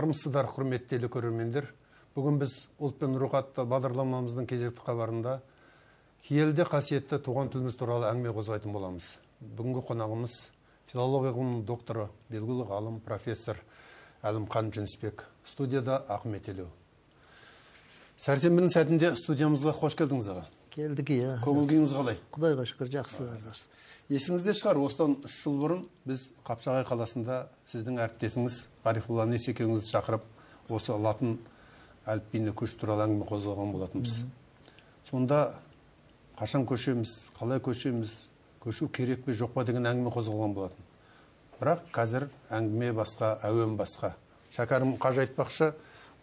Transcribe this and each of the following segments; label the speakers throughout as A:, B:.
A: армысыздар құрметті телекөрермендер бүгін біз ұлт пен рух атты бағдарламамыздың кезекті хабарында киеліде қасиетті туған тіліміз туралы әңгіме қозғайтын боламыз. Бүгінгі қонағымыз филология ғылымының докторы белгілі ғалым профессор әлімхан жүнісбек. Студияда ақымет елеу. Сәрсенбінің сәтінде студиямызға қош келдіңіз аға.
B: Келдік иә.
A: Көңіл күйіңіз қалай?
B: Құдайға шүкір жақсы бәрі
A: есіңізде шығар. Осыдан үш жыл бұрын біз қапшағай қаласында сіздің әріптесіңіз ғарифолла анес екеуіңізді шақырып осы латын әліпбиіне көшу туралы әңгіме қозғаған болатынбыз. Сонда қашан көшеміз қалай көшеміз көшу керек пе жоқ па деген әңгіме қозғалған болатын. Бірақ қазір әңгіме басқа әуен басқа. Шәкәрім қажы айтпақшы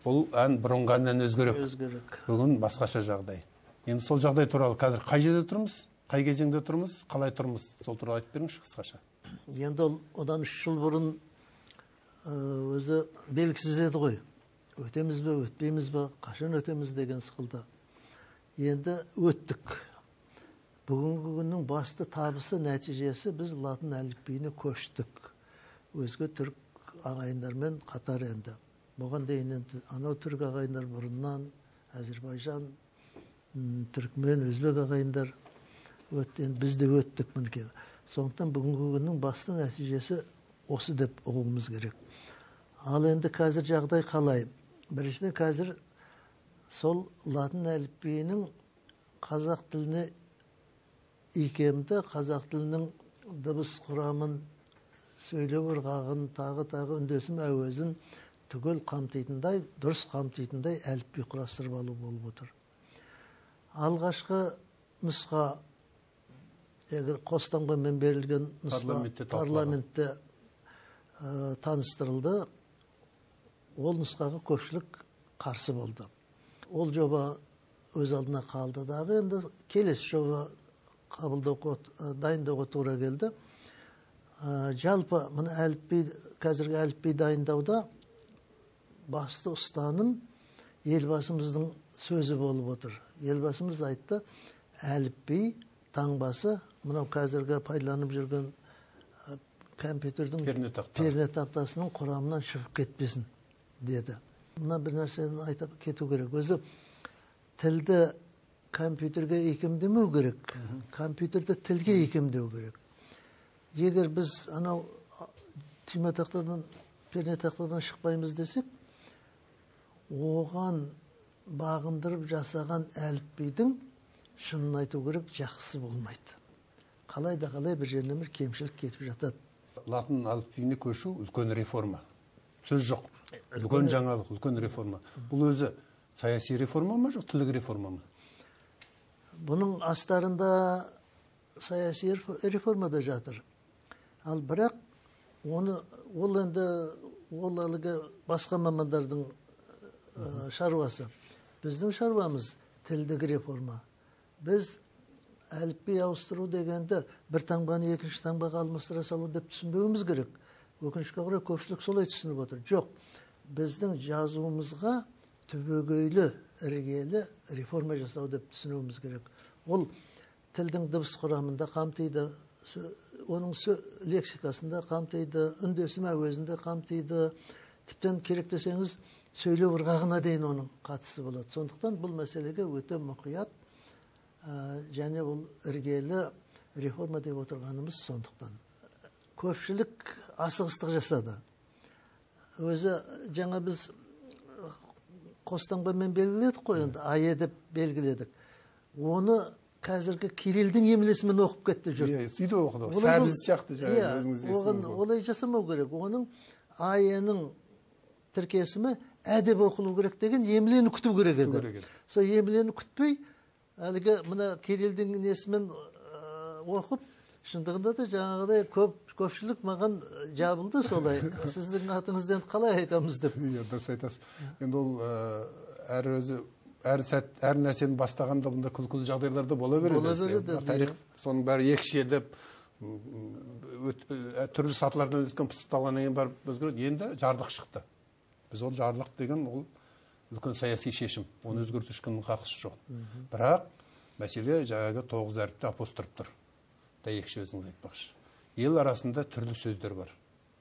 A: бұл ән бұрынғы әннен өзгерек.
B: Өзгерек.
A: Бүгін басқаша жағдай. Енді сол жағдай туралы қазір қай жерде тұрмыз? Қай кезеңде тұрмыз? Қалай тұрмыз? Сол туралы айтып беріңізші қысқаша.
B: Енді ол одан үш жыл бұрын өзі белгісіз еді ғой. Өтеміз бе өтпейміз бе қашан өтеміз деген сықылды. Енді өттік. Бүгінгі күннің басты табысы нәтижесі біз латын әліпбиіне көштік. Өзге түрік ағайындармен қатар енді. Бұған дейін енді анау түрік ағайындар бұрыннан әзірбайжан түрікмен өзбек ағайындар өтті. Енді біз де өттік мінекей. Сондықтан бүгінгі күннің басты нәтижесі осы деп ұғуымыз керек. Ал енді қазір жағдай қалай? Біріншіден қазір сол латын әліпбиінің қазақ тіліне икемді қазақ тілінің дыбыс құрамын сөйлеу ырғағын тағы тағы үндесім әуезін түгел қамтитындай дұрыс қамтитындай әліпби құрастырып алу болып отыр. Алғашқы нұсқа егер қостамғамен берілген нұсқа парламентте таныстырылды ол нұсқаға көпшілік қарсы болды. Ол жоба өз алдына қалды. Дағы енді келесі жоба қабылдауға дайындауға тура келді. Жалпы мына әліпби қазіргі әліпби дайындауда басты ұстаным елбасымыздың сөзі болып отыр. Елбасымыз айтты әліпби таңбасы мынау қазіргі пайдаланып жүрген компьютердің перне тақтасының құрамынан шығып кетпесін деді. Мына бір нәрсені айтып кету керек. Өзі тілді компьютерге икемдемеу керек. Компьютерді тілге икемдеу керек. Егер біз анау түйме тақтадан перне тақтадан шықпаймыз десек оған бағындырып жасаған әліпбидің шынын айту керек жақсы болмайды қалай да қалай бір жерінен бір кемшілік кетіп жатады
A: латын әліпбиіне көшу үлкен реформа. Сөз жоқ. Үлкен жаңалық үлкен реформа. Бұл өзі саяси реформа ма жоқ тілдік реформа ма?
B: Бұның астарында саяси реформа да жатыр. Ал бірақ оны ол енді ол әлгі басқа мамандардың шаруасы. Біздің шаруамыз тілдік реформа. Біз әліпби ауыстыру дегенді бір таңбаны екінші таңбаға алмастыра салу деп түсінбеуіміз керек өкінішке қарай көпшілік солай түсініп отыр жоқ біздің жазуымызға түбегейлі іргелі реформа жасау деп түсінуіміз керек ол тілдің дыбыс құрамында қамтиды оның лексикасында қамтиды үндесім әуезінде қамтиды тіптен керек десеңіз сөйлеу ырғағына дейін оның қатысы болады сондықтан бұл мәселеге өте мұқият және бұл іргелі реформа деп отырғанымыз сондықтан. Көпшілік асығыстық жасады. Өзі жаңа біз қостаңбамен белгіледік қой енді ае деп белгіледік. Оны қазіргі кириллдің емлесімен оқып кетті жұрт.
A: Иә сөйтіп оқыды. Сәбіз сияқты
B: иә оған олай жасамау керек. Оның аенің тіркесімі ә деп оқылу керек деген емлені күту керек еді. Сол емлені күтпей әлгі мына кириллдің несімен оқып шындығында да жаңағыдай көп көпшілік маған жабылды солай. Сіздің атыңызды енді қалай айтамыз деп.
A: Иә дұрыс айтасыз. Енді ол әр өзі әр сәт әр нәрсені бастағанда бұндай күлкілі жағдайлар да бола береді
B: бола береді
A: тарих соның бәрі екшеліп түрлі сатылардан өткен пысықталғаннан кейін барып өзгереді. Енді жарлық шықты. Біз ол жарлық деген ол үлкен саяси шешім. Оны өзгерту ешкімнің хақысы жоқ. Бірақ мәселе жаңағы тоғыз әріпті апостроф тұр. Дәйекші өзіңіз айтпақшы. Ел арасында түрлі сөздер бар.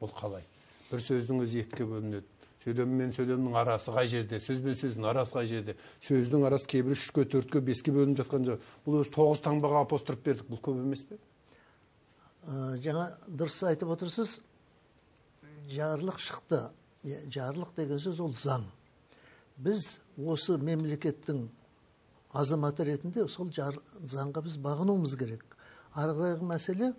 A: Бұл қалай? Бір сөздің өзі екіге бөлінеді. Сөйлем мен сөйлемнің арасы қай жерде? Сөз бен сөздің арасы қай жерде? Сөздің арасы кейбір үшке төртке беске бөлініп жатқан жоқ. Бұл өзі тоғыз таңбаға апостроф бердік. Бұл көп емес пе?
B: Ә, жаңа дұрыс айтып отырсыз. Жарлық шықты. Жарлық деген сөз ол заң. Біз осы мемлекеттің азаматы ретінде сол жар, заңға біз бағынуымыз керек. Ары қарайғы мәселе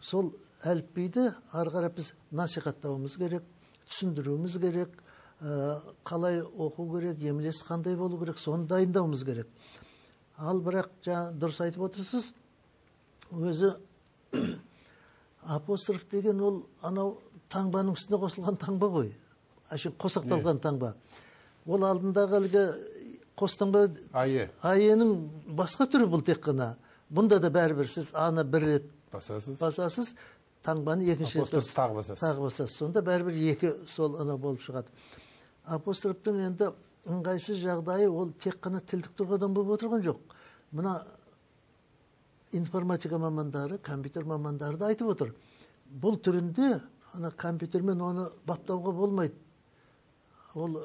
B: сол әліпбиді ары қарай біз насихаттауымыз керек түсіндіруіміз керек ә, қалай оқу керек емлесі қандай болу керек соны дайындауымыз керек. Ал бірақ жаңа дұрыс айтып отырсыз өзі апостроф деген ол анау таңбаның үстіне қосылған таңба ғой. Әшейін қосақталған таңба. Ол алдындағы әлгі қос таңба
A: айы.
B: айының басқа түрі бұл тек қана. Бұнда да бәрібір сіз аны бір рет
A: басасыз.
B: басасыз таңбаны екінші рет
A: тағы басасыз.
B: тағы басасыз. Сонда бәрібір екі сол анау болып шығады. Апострофтың енді ыңғайсыз жағдайы ол тек қана тілдік тұрғыдан болып отырған жоқ. Мына информатика мамандары компьютер мамандары да айтып отыр. Бұл түрінде ана компьютермен оны баптауға болмайды. Ол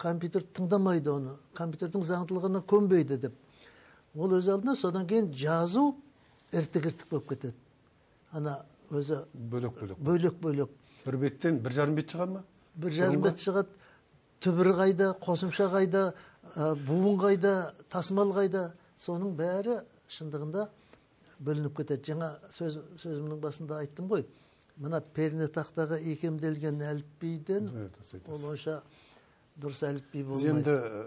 B: компьютер тыңдамайды оны компьютердің заңдылығына көнбейді деп. Ол өз алдына содан кейін жазу іртік іртік болып кетеді. Ана өзі
A: бөлек бөлек.
B: бөлек бөлек.
A: Бір беттен бір жарым бет шығады ма?
B: Бір жарым бет шығады. Түбірі қайда қосымша қайда ә, буын қайда тасымал қайда соның бәрі шындығында бөлініп кетеді. Жаңа сөз сөзімнің басында айттым ғой. Мына пернетақтаға икемделген әліпбиден ол онша дұрыс әліпби
A: сіз
B: болмайды
A: енді ә,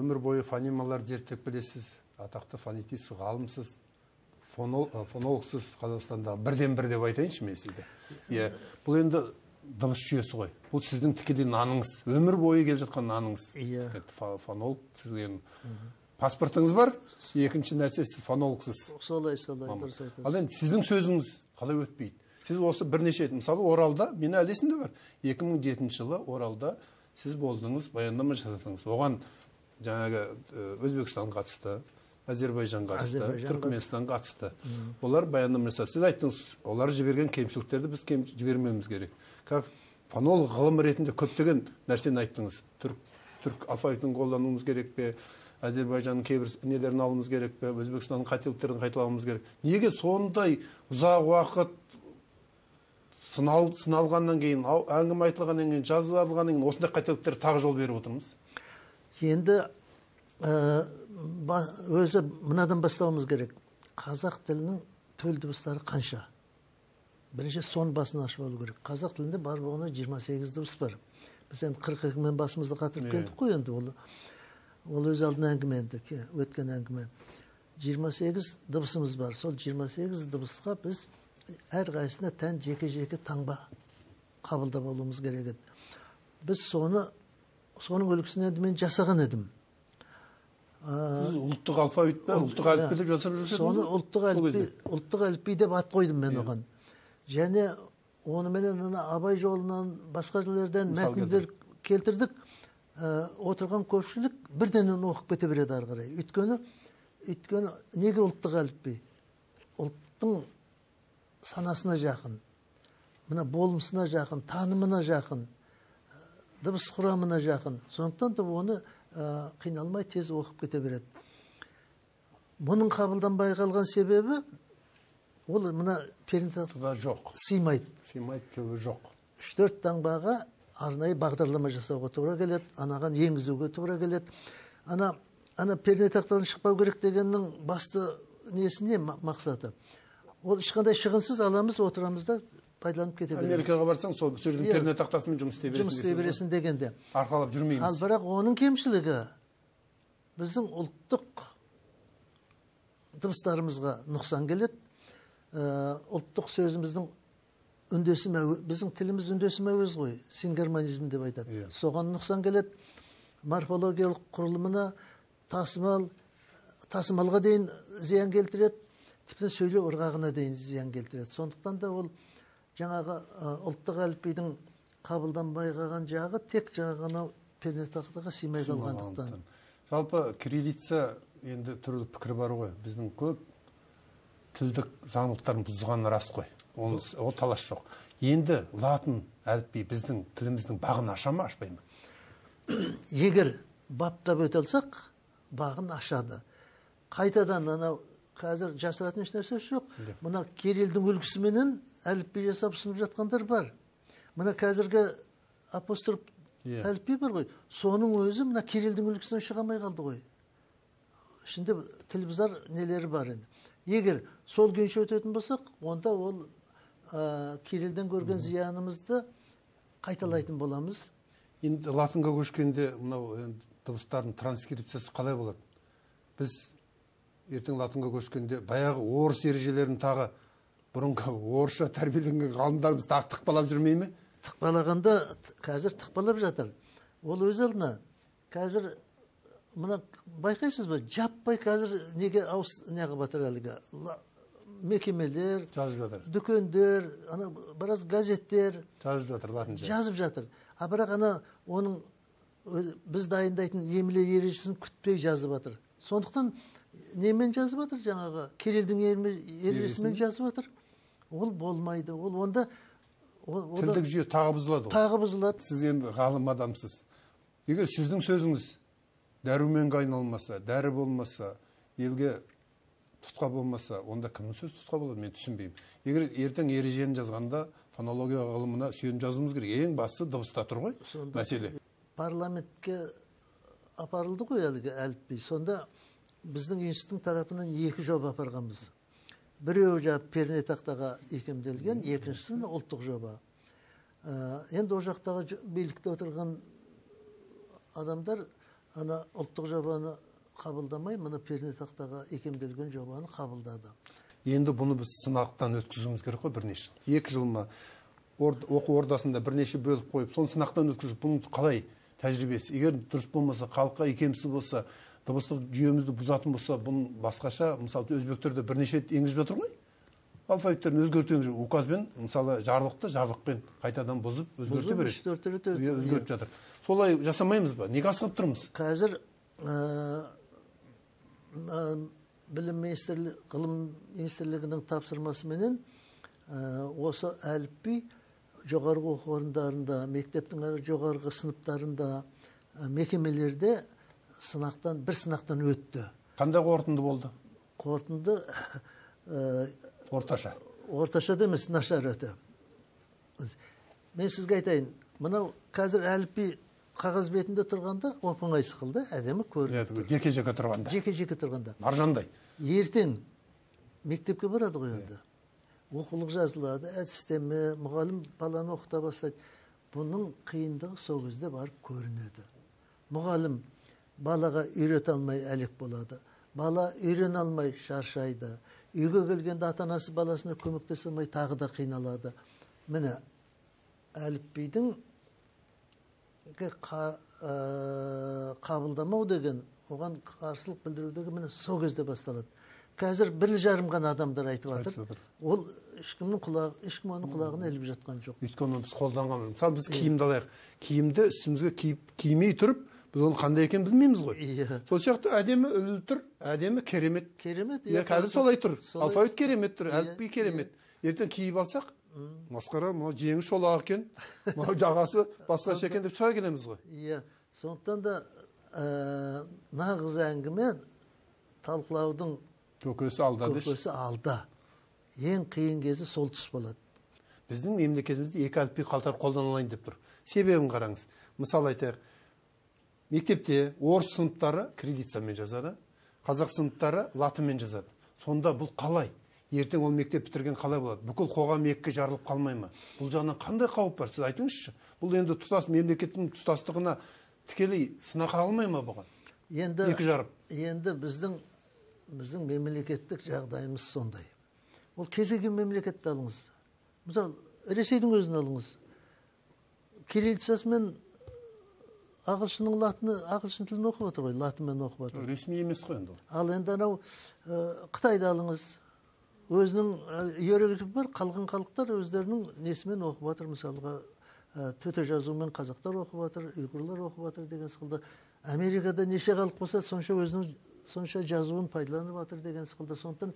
A: өмір бойы фонемаларды зерттеп келесіз атақты фонетист ғалымсыз ә, фонологсыз қазақстандағы бірден бір деп айтайыншы мен сізді. Иә бұл енді дыбыс жүйесі ғой. Бұл сіздің тікелей наныңыз өмір бойы келе жатқан наныңыз.
B: Иә.
A: Фонолог сізге паспортыңыз бар екінші нәрсе сіз фонологсыз.
B: Солай солай дұрыс айтасыз.
A: Ал енді сіздің сөзіңіз қалай өтпейді? Сіз осы бірнеше мысалы оралда мен әлі есімде бар. 2007 жылы оралда сіз болдыңыз баяндама жасадыңыз оған жаңағы өзбекстан қатысты әзербайжан қатысты түркменстан қатысты олар баяндама жасады сіз айттыңыз олар жіберген кемшіліктерді біз кем жібермеуіміз керек как фонолог ғылым ретінде көптеген нәрсені айттыңыз түрк түрк алфавитін қолдануымыз керек пе әзербайжанның кейбір нелерін алуымыз керек пе өзбекстанның қателіктерін қайталауымыз керек неге сондай ұзақ уақыт сынал, сыналғаннан кейін әңгіме айтылғаннан кейін жазылғаннан кейін осындай қателіктерге тағы жол беріп отырмыз?
B: Енді ә, ба- өзі мынадан бастауымыз керек. Қазақ тілінің төл дыбыстары қанша? Бірінші соның басын ашып алу керек. Қазақ тілінде бар болғаны 28 дыбыс бар. Біз енді қырық екімен басымызды қатырып келдік қой енді ол. Ол өз алдына әңгіме енді ке- өткен әңгіме. 28 дыбысымыз бар. Сол 28 дыбысқа біз әрқайсысына тән жеке жеке таңба қабылдап алуымыз керек еді біз соны соның үлгісін енді мен жасаған едім
A: сіз ұлттық алфавит пе ұлттық әліппе деп жасап жүрсіз
B: соны ұлттық әліпби ұлттық әліпби деп ат қойдым мен оған және оныменен ана абай жолынан басқа жерлерден мәтіндер келтірдік отырған көпшілік бірденен оқып кете береді ары қарай өйткені өйткені неге ұлттық әліпби ұлттың санасына жақын мына болмысына жақын танымына жақын дыбыс құрамына жақын. Сондықтан да оны ә, қиналмай тез оқып кете береді. Мұның қабылданбай қалған себебі ол мына пернетақтаға
A: жоқ.
B: сыймайды.
A: Сыймайды түбі жоқ.
B: Үш төрт таңбаға арнайы бағдарлама жасауға тура келеді анаған енгізуге тура келеді. Ана ана пернетақтадан шықпау керек дегеннің басты несі не ма- мақсаты? Ол ешқандай шығынсыз аламыз отырамыз да пайдаланып кете береміз.
A: Америкаға барсаң сол сол жердің перне тақтасымен жұмыс істей бересің
B: жұмыс істей бересің дегенде.
A: Арқалап
B: ал
A: жүрмейміз
B: бірақ оның кемшілігі біздің ұлттық дыбыстарымызға нұқсан келеді. Ә, ұлттық сөзіміздің үндесім әуе- біздің тіліміз үндесім әуез ғой? Сингармонизм деп айтады.
A: Иә.
B: соған нұқсан келеді. Морфологиялық құрылымына тасымал тасымалға дейін зиян келтіреді. Тіпті сөйлеу ырғағына дейін зиян келтіреді. Сондықтан да ол жаңағы ұлттық әліпбидің қабылданбай қалған жағы тек жаңағы анау пернетақтаға сыймай қалғандықтан.
A: Жалпы кириллица енді түрлі пікір бар ғой. Біздің көп тілдік заңдылықтарын бұзғаны рас қой. Ол, ол талас жоқ. Енді латын әліпби біздің тіліміздің бағын аша ма ашпай ма?
B: Егер баптап өте алсақ бағын ашады. Қайтадан анау қазір жасыратын ешнәрсе жоқ. Мына кириллдің үлгісіменен әліпби жасап ұсынып жатқандар бар. Мына қазіргі апостроф
A: Иә.
B: әліпби бар ғой. Соның өзі мына кириллдің үлгісінен шыға алмай қалды ғой. Ішінде тіл бұзар нелері бар енді. Егер сол күйінше өтетін болсақ онда ол ә, кириллден көрген зиянымызды қайталайтын боламыз.
A: Енді латынға көшкенде мынау дыбыстардың транскрипциясы қалай болады? Біз ертең латынға көшкенде баяғы орыс ережелерін тағы бұрынғы орысша тәрбиеленген ғалымдарымыз тағы тықпалап жүрмей ме?
B: Тықпалағанда қазір тықпалап жатыр. Ол өз алдына қазір мына байқайсыз ба? Жаппай қазір неге ауыс неғып жатыр әлгі? Мекемелер
A: жазып жатыр.
B: дүкендер ана біраз газеттер
A: жазып жатыр латынша.
B: жазып жатыр. А бірақ ана оның өз- біз дайындайтын емле ережесін күтпей жазып жатыр. Сондықтан немен жазып жатыр жаңағы кириллдің ереме- ережесімен жазып жатыр ол болмайды ол онда ол-
A: тілдік жүйе тағы бұзылады ғой
B: тағы бұзылады
A: сіз енді ғалым адамсыз егер сіздің сөзіңіз дәруменге айналмаса дәрі болмаса елге тұтқа болмаса онда кімнің сөзі тұтқа болады мен түсінбеймін егер ертең ережені жазғанда фонология ғылымына сүйеніп жазуымыз керек ең бастысы дыбыста тұр ғой мәселе
B: парламентке апарылды ғой әлгі әліпби сонда біздің институттың тарапынан екі жоба апарғанбыз біреуі жаңағы пернетақтаға икемделген екіншісі ұлттық жоба. Ә, енді ол жақтағы билікте отырған адамдар ана ұлттық жобаны қабылдамай мына пернетақтаға икемделген жобаны қабылдады.
A: Енді бұны біз сынақтан өткізуіміз керек қой бірнеше жыл. Екі жыл ма? Оқу ордасында бірнеше бөліп қойып соны сынақтан өткізіп бұның қалай тәжірибесі? Егер дұрыс болмаса халыққа икемсіз болса дыбыстық жүйемізді бұзатын болса бұны басқаша мысалы өзбектер де бірнеше рет енгізіп жатыр ғой. Алфавиттерін өзгерту указбен мысалы жарлықты жарлықпен қайтадан бұзып өзгерте береді
B: үш төрт рет
A: Иә,
B: өтті.
A: өзгертіп жатыр. Солай жасамаймыз ба? Неге асығып тұрмыз?
B: Қазір ә, ә, білім министрлігі ғылым министрлігінің тапсырмасыменен ә, осы әліпби жоғарғы оқу орындарында мектептің жоғарғы сыныптарында мекемелерде сынақтан бір сынақтан өтті.
A: Қандай қорытынды болды?
B: Қорытынды ә,
A: орташа.
B: орташа да емес нашар өте мен сізге айтайын мынау қазір әліпби қағаз бетінде тұрғанда оп оңай сықылды әдемі көрініп
A: Иә, жеке жеке тұрғанда.
B: Жеке жеке тұрғанда.
A: Маржандай.
B: Ертең мектепке барады ғой енді. Оқулық жазылады әдістеме мұғалім баланы оқыта бастайды. Бұның қиындығы сол кезде барып көрінеді. Мұғалім балаға үйрете алмай әлек болады. Бала үйрене алмай шаршайды. Үйге келгенде ата анасы баласына көмектесе алмай тағы да қиналады. Міне әліпбидің қа- ә, қабылдамау деген оған қарсылық білдіру деген міне сол кезде басталады. Қазір бір жарым ғана адамдар айтып жатыр. ол ешкімнің құлағы ешкім оның құлағына іліп жатқан жоқ.
A: Өйткені біз қолданған мысалы біз киімді алайық. Киімді үстімізге киіп кимей тұрып біз оның қандай екенін білмейміз ғой.
B: Иә.
A: Сол сияқты әдемі үлі тұр әдемі керемет.
B: Керемет
A: иә қазір солай тұр. Алфавит керемет тұр
B: Иә,
A: әліпби керемет. ертең киіп алсақ масқара мынау жеңі шолақ екен мынау жағасы басқаша екен деп шыға келеміз ғой.
B: Иә сондықтан да ә, нағыз әңгіме талқылаудың
A: көкесі алда
B: көкесі алда. Ең қиын кезі сол тұс болады.
A: Біздің мемлекетімізде екі әліпби қатар қолданылайын деп тұр. Себебін қараңыз. Мысалы айтайық мектепте орыс сыныптары кириллицамен жазады қазақ сыныптары латынмен жазады. Сонда бұл қалай? Ертең ол мектеп бітірген қалай болады? Бүкіл қоғам екіге жарылып қалмай ма? Бұл жағынан қандай қауіп бар? Сіз айтыңызшы. Бұл енді тұтас мемлекеттің тұтастығына тікелей сынақ алмай ма бұған?
B: Енді
A: екі жарым.
B: енді біздің біздің мемлекеттік жағдайымыз сондай. Ол кез келген мемлекетті алыңыз. Мысалы ресейдің өзін алыңыз. Кириллицасымен ағылшынның латыны ағылшын тілін оқып отыр ғой латынмен оқып отыр.
A: Ресми емес қой енді ол.
B: Ал енді анау қытайды алыңыз. Өзінің иероглифі бар қалған халықтар өздерінің несімен оқып жатыр мысалға ә, төте жазуымен қазақтар оқып жатыр ұйғырлар оқып жатыр деген сықылды. Америкада неше халық болса сонша өзінің сонша жазуын пайдаланып жатыр деген сықылды. Сондықтан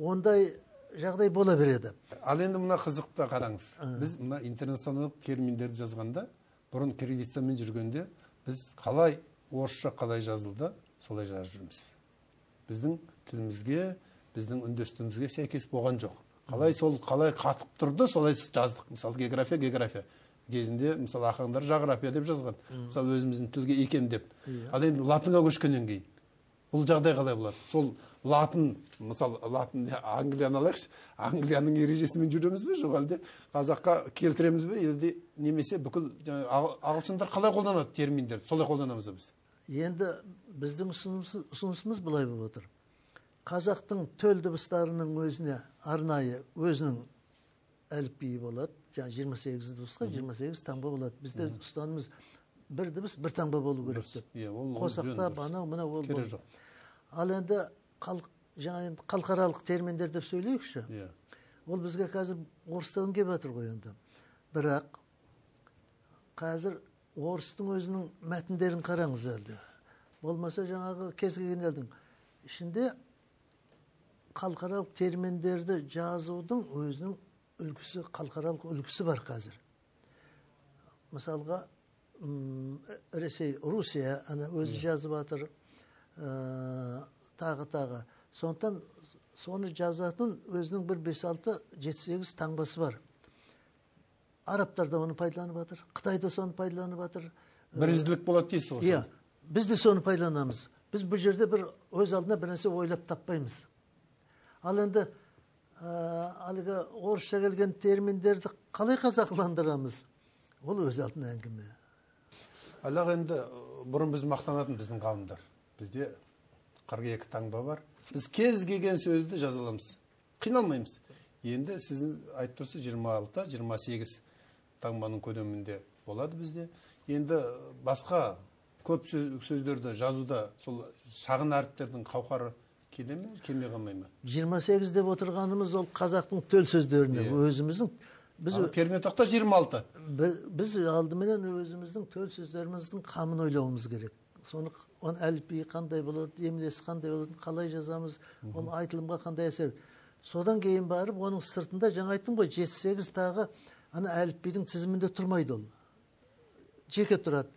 B: ондай жағдай бола береді.
A: Ал енді мына қызықты қараңыз. Біз мына интернационалдық терминдерді жазғанда бұрын кириллицамен жүргенде біз қалай орысша қалай жазылды солай жазып жүрміз. Біздің тілімізге біздің үндестігімізге сәйкес болған жоқ. Қалай сол қалай қатып тұрды солай жаздық. Мысалы география география. Кезінде мысалы ақаңдар жағрафия деп жазған. Мысалы өзіміздің тілге икемдеп ал енді латынға көшкеннен кейін бұл жағдай қалай болады? Сол латын мысалы латын англияны алайықшы. Англияның ережесімен жүреміз бе жоқ әлде? Қазаққа келтіреміз бе әлде немесе бүкіл ағылшындар қалай қолданады терминдерді? Солай қолданамыз ба біз?
B: Енді біздің ұсынысымыз былай болып отыр. Қазақтың төл дыбыстарының өзіне арнайы өзінің әліпбиі болады. Жаңағы жиырма сегіз дыбысқа жиырма сегіз таңба болады. Бізде ұстанымыз бір дыбыс бір таңба болу керек деп.
A: Иә,
B: қосақтап анау мынау ол болды.
A: жоқ.
B: ал енді жаңа енді халықаралық терминдер деп сөйлейікші.
A: Иә.
B: Ол бізге қазір орыстан келіп жатыр ғой енді. Бірақ қазір орыстың өзінің мәтіндерін қараңыз әлде. Болмаса жаңағы кез келген елдің ішінде халықаралық терминдерді жазудың өзінің үлгісі халықаралық үлгісі бар қазір. Мысалға ресей русия ана өзі жазып жатыр ә, тағы тағы. Сондықтан соны жазатын өзінің бір бес алты жеті сегіз таңбасы бар. Арабтар да оны пайдаланып жатыр қытай да соны пайдаланып жатыр.
A: Бірізділік болады дейсіз ғой
B: иә біз де соны пайдаланамыз. Біз бұл жерде бір өз алдына бір нәрсе ойлап таппаймыз. Ал енді ә, әлгі орысша келген терминдерді қалай қазақыландырамыз ол өз алдына әңгіме.
A: Ал енді бұрын біз мақтанатын біздің ғалымдар. Бізде қырық екі таңба бар. Біз кез келген сөзді жаза аламыз қиналмаймыз. Енді сіз айтып тұрсыз жиырма алты жиырма сегіз таңбаның көлемінде болады бізде. Енді басқа көп сөз- сөздерді жазуда сол шағын әріптердің қауқары келе ме келмей қалмай ма?
B: 28 деп отырғанымыз ол қазақтың төл сөздеріне
A: Иә.
B: өзіміздің біз
A: пернетақта жиырма алты.
B: біз алдыменен өзіміздің төл сөздеріміздің қамын ойлауымыз керек. Соны оның әліпбиі қандай болады емлесі қандай болады қалай жазамыз ол айтылымға қандай әсер содан кейін барып оның сыртында жаңа айттым ғой жеті сегіз тағы ана әліпбидің тізімінде тұрмайды ол. Жеке тұрады.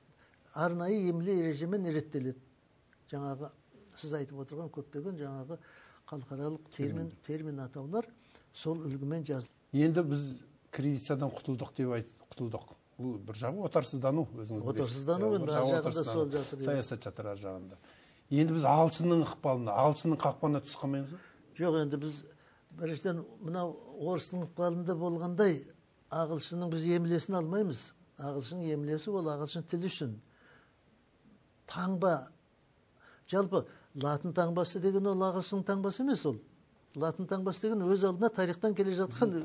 B: Арнайы емле ережемен реттеледі. Жаңағы сіз айтып отырған көптеген жаңағы халықаралық термин термин атаулар сол үлгімен жазылып
A: енді біз кредитциядан құтылдық деп айт құтылдық. Бұл бір жағы отарсыздану өзіңіз білесіз.
B: Отарсыздану,
A: Иә,
B: енді ар
A: жағы
B: жағында сол жатыр,
A: саясат жатыр ар жағында. Енді біз ағылшынның ықпалына ағылшынның қақпанына түсіп қалмаймыз ба?
B: Жоқ енді біз біріншіден мынау орыстың ықпалында болғандай ағылшынның біз емлесін алмаймыз. Ағылшын емлесі ол ағылшын тілі үшін таңба. Жалпы латын таңбасы деген ол ағылшын таңбасы емес ол. Латын таңбасы деген өз алдына тарихтан келе жатқан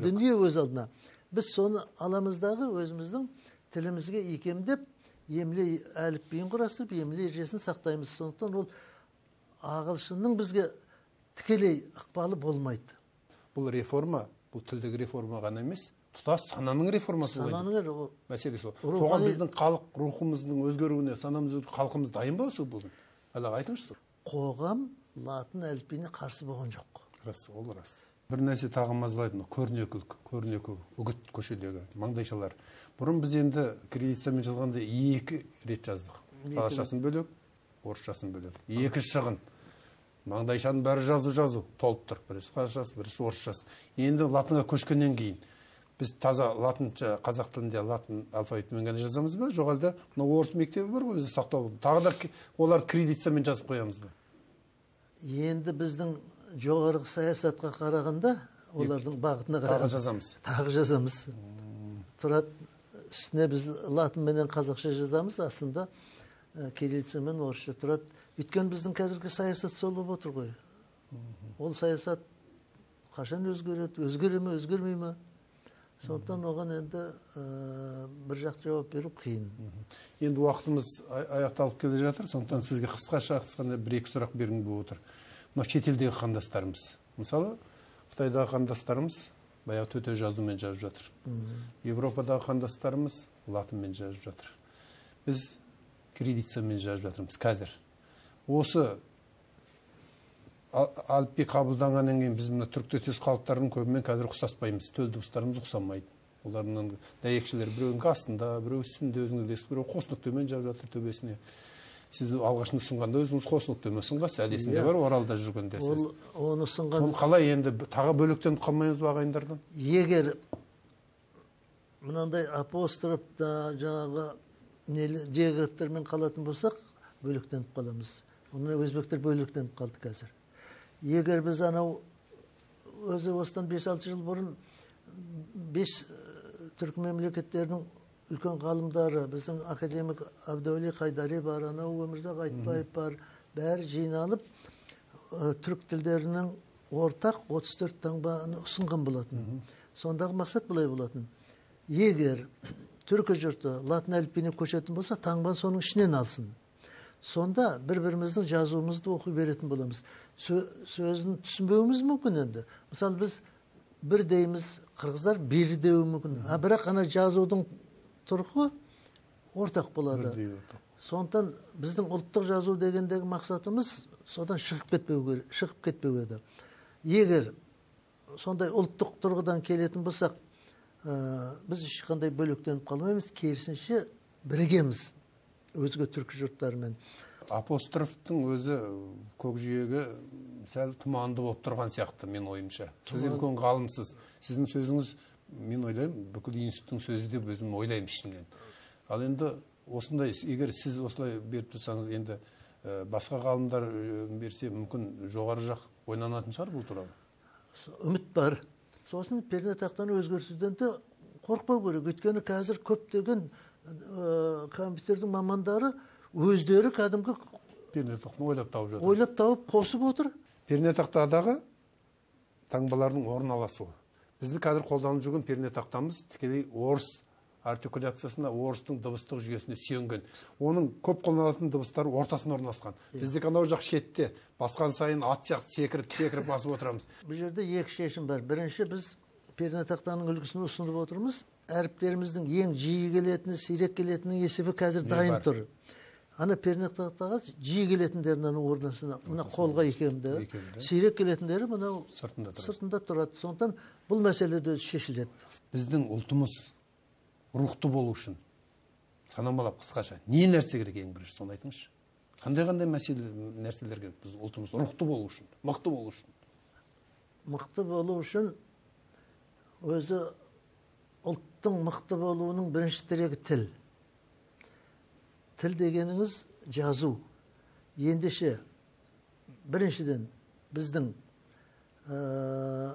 B: дүние өз алдына. Біз соны аламыз дағы өзіміздің тілімізге икемдеп емле әліпбиін құрастырып емле ережесін сақтаймыз. Сондықтан ол ағылшынның бізге тікелей ықпалы болмайды.
A: Бұл реформа бұл тілдік реформа ғана емес тұтас сананың реформасы ғой.
B: Сананың
A: мәселе сол. соған біздің халық рухымыздың өзгеруіне санамыз халқымыз дайын ба осы бүгін? Әлі айтыңызшы.
B: Қоғам латын әліпбиіне қарсы болған жоқ.
A: Рас ол рас. Бір нәрсе тағы мазалайды мына көрнекілік көрнекі үгіт көшедегі маңдайшалар. Бұрын біз енді кредитциямен жазғанда екі рет жаздық. Қазақшасын бөлек орысшасын бөлек. Екі шығын. Маңдайшаның бәрі жазу жазу. Толып тұр. Бірінші қазақшасы бірінші орысшасы енді латынға көшкеннен кейін біз таза латынша қазақ тілінде латын алфавитімен ғана жазамыз ба? Жоқ әлде? Мына орыс мектебі бар ғой өзі сақтау тағы да оларды кредитциямен жазып қоямыз ба?
B: Енді біздің жоғарғы саясатқа қарағанда олардың бағытына
A: тағы
B: қарағанда
A: жазамыз.
B: тағы жазамыз. Тұрады үстіне біз латын менен қазақша жазамыз астында ә, кириллицамен орысша. Тұрады өйткені біздің қазіргі саясат сол болып отыр ғой. Ол саясат қашан өзгереді? Өзгере ме өзгермей ме? Сондықтан оған енді ә, бір жақты жауап беру қиын.
A: Енді уақытымыз аяқталып келе жатыр сондықтан сізге қысқаша қысқанда бір екі сұрақ бергім болып отыр. Мынау шетелдегі қандастарымыз. Мысалы қытайдағы қандастарымыз баяғы төте жазумен жазып жатыр. Европадағы қандастарымыз латынмен жазып жатыр. Біз кириллицамен жазып жатырмыз қазір. Осы әліпби қабылданғаннан кейін біз мына түркітектес халықтардың көбімен қазір ұқсаспаймыз төл дыбыстарымыз ұқсамайды. Олардан дәйекшілер біреуінің астында біреу үстінде өзіңіз білесіз біреу қос нүктемен жазып жатыр төбесіне. Сіз алғашында ұсынғанда өзіңіз қос нүктемен ұсынғансыз әлі есімде бар оралда жүргенде
B: ол
A: сіз
B: оны ұсынған
A: соны қалай енді тағы бөлектеніп қалмаймыз ба ағайындардан?
B: егер мынандай апостроф та жаңағы диаграфтармен қалатын болсақ бөлектеніп қаламыз. Мына өзбектер бөлектеніп қалды қазір. Егер біз анау өзі осыдан бес алты жыл бұрын бес түркі мемлекеттерінің үлкен ғалымдары біздің академик әбдуәли қайдари бар анау өмірзақ айтбаев бар бәрі жиналып э, түрік тілдерінің ортақ 34 таңбаны ұсынған болатын. Сондағы мақсат былай болатын. Егер түркі жұрты латын әліпбиіне көшетін болса таңбаны соның ішінен алсын. Сонда бір біріміздің жазуымызды оқи беретін боламыз. Сө- сөзін түсінбеуіміз мүмкін енді. Мысалы біз бір дейміз қырғыздар бір деуі мүмкін. А бірақ ана жазудың тұрқы ортақ болады. сондықтан біздің ұлттық жазу дегендегі мақсатымыз содан шығып кетпеу шығып кетпеу еді. Егер сондай ұлттық тұрғыдан келетін болсақ ә, біз ешқандай бөлектеніп қалмаймыз керісінше бірігеміз өзге түркі жұрттарымен.
A: Апострофтың өзі көкжиегі сәл тұманды болып тұрған сияқты мен ойымша. Сіз үлкен ғалымсыз. Сіздің сөзіңіз мен ойлаймын бүкіл институттың сөзі деп өзім ойлаймын ішімнен ал енді осындай егер сіз осылай беріп тұрсаңыз енді ә, басқа ғалымдар берсе мүмкін жоғары жақ ойланатын шығар бұл туралы
B: үміт бар сосын пернетақтаны өзгертуден де қорықпау керек өйткені қазір көптеген ә, компьютердің мамандары өздері кәдімгі
A: пернетақтаны ойлап тауып жатыр
B: ойлап тауып қосып отыр
A: пернетақтадағы таңбалардың орналасуы біздің қазір қолданып жүрген пернетақтамыз тікелей орыс артикуляциясына орыстың дыбыстық жүйесіне сүйенген. Оның көп қолданылатын дыбыстары ортасына орналасқан. Біздікі анау жақ шетте? Басқан сайын ат сияқты секіріп секіріп басып отырамыз.
B: Бұл жерде екі шешім бар. Бірінші біз пернетақтаның үлгісін ұсынып отырмыз. Әріптеріміздің ең жиі келетіні сирек келетінінің есебі қазір дайын тұр. Ана пернетақтаға жиі келетіндерін ана орнасына мына қолға икемді сирек келетіндері мынау
A: сыртында тұрады.
B: Сондықтан бұл мәселе де өзі шешіледі.
A: Біздің ұлтымыз рухты болу үшін санамалап қысқаша не нәрсе керек ең бірінші соны айтыңызшы. Қандай қандай мәселе нәрселер керек біздің ұлтымыз рухты болу үшін мықты болу үшін?
B: Мықты болу үшін өзі ұлттың мықты болуының бірінші тірегі тіл. Тіл дегеніңіз жазу. Ендеше біріншіден біздің ә,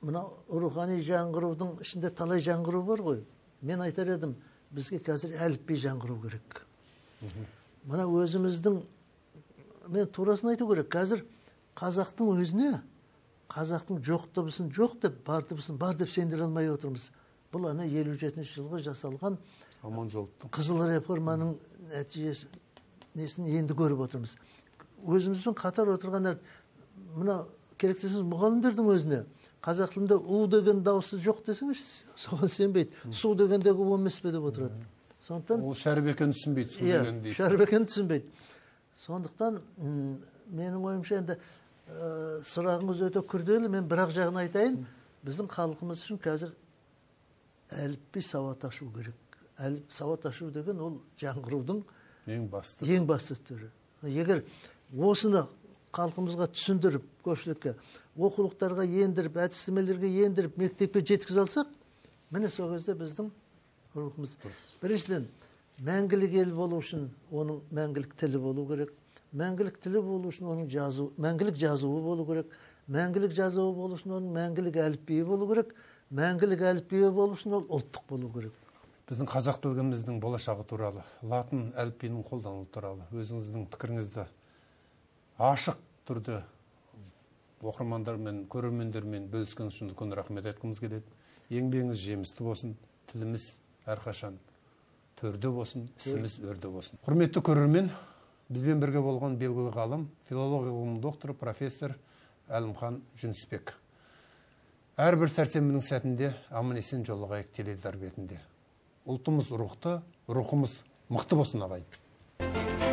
B: мынау рухани жаңғырудың ішінде талай жаңғыру бар ғой. Мен айтар едім бізге қазір әліпби жаңғыру керек. Мына өзіміздің мен турасын айту керек қазір қазақтың өзіне қазақтың жоқ дыбысын жоқ деп бар дыбысын бар деп сендіре алмай отырмыз. Бұл ана елу жетінші жылғы жасалған
A: аманжоловтың
B: қызыл реформаның нәтижесі несін енді көріп отырмыз. Өзімізбен қатар отырған мына керек десеңіз мұғалімдердің өзіне қазақ тілінде у деген дауысы жоқ десеңізші соған сенбейді. Су дегендегі у емес пе деп отырады. Сондықтан
A: ол шәріп түсінбейді су
B: иә
A: деген дейсіз.
B: Шәрбекен түсінбейді. Сондықтан менің ойымша енді ә, сұрағыңыз өте күрделі мен бір ақ жағын айтайын. Біздің халқымыз үшін қазір әліпби сауат ашу керек. Әл, сауат ашу деген ол жаңғырудың
A: ең басты.
B: ең басты түрі. Егер осыны халқымызға түсіндіріп көпшілікке оқулықтарға ендіріп әдістемелерге ендіріп мектепке жеткізе алсақ міне сол кезде біздің рухымыз. Біріншіден мәңгілік ел болу үшін оның мәңгілік тілі болу керек. Мәңгілік тілі болу үшін оның жазу мәңгілік жазуы болу керек. Мәңгілік жазуы болу үшін оның мәңгілік әліпбиі болу керек. Мәңгілік әліпбиі болу үшін ол ұлттық болу керек.
A: Біздің қазақ тіліміздің болашағы туралы латын әліпбиінің қолданылуы туралы өзіңіздің пікіріңізді ашық түрде оқырмандармен көрермендермен бөліскен үшін үлкен рахмет айтқымыз келеді. Еңбегіңіз жемісті болсын тіліміз әрқашан төрде болсын ісіміз өрде болсын. Құрметті көрермен бізбен бірге болған белгілі ғалым филология ғылымының докторы профессор әлімхан жүнісбек. Әрбір сәрсенбінің сәтінде аман есен жолығайық теледидар бетінде. Ұлтымыз рухты рухымыз мықты болсын ағайын.